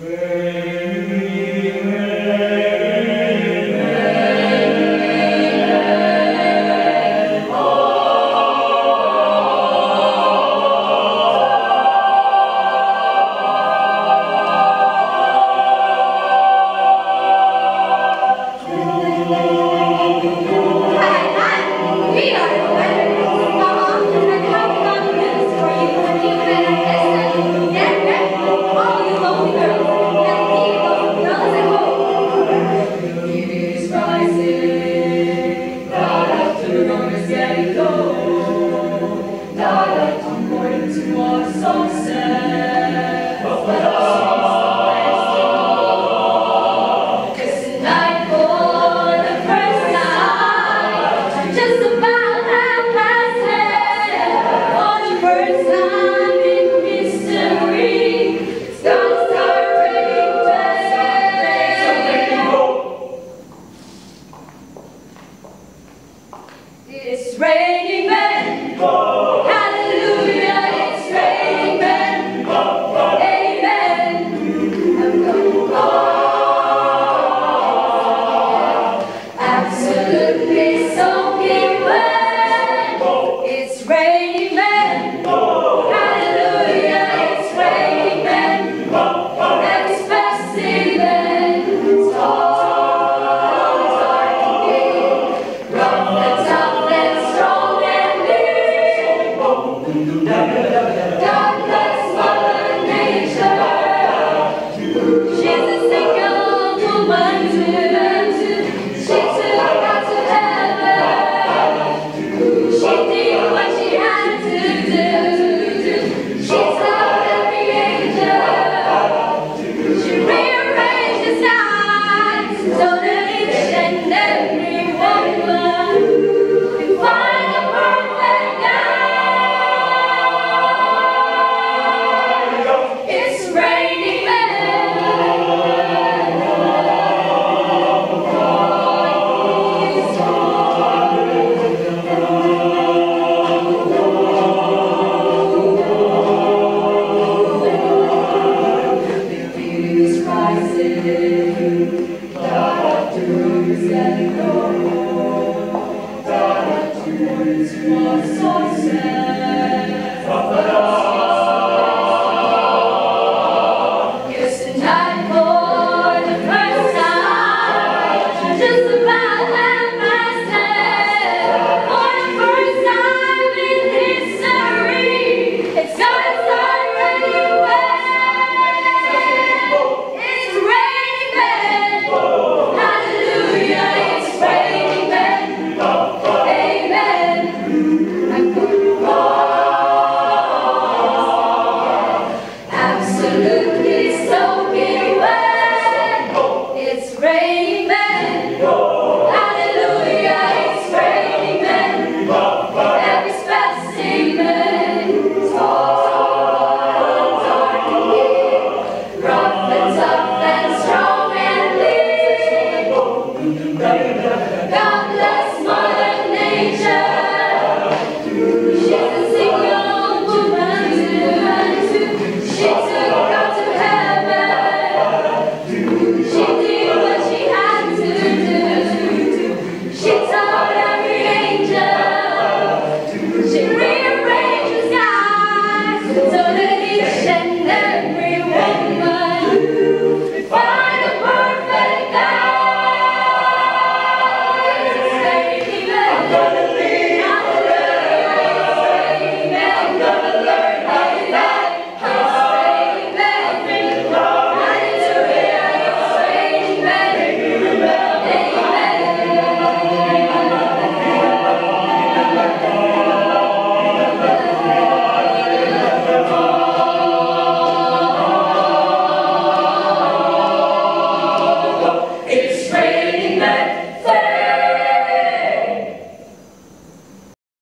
Amen. Source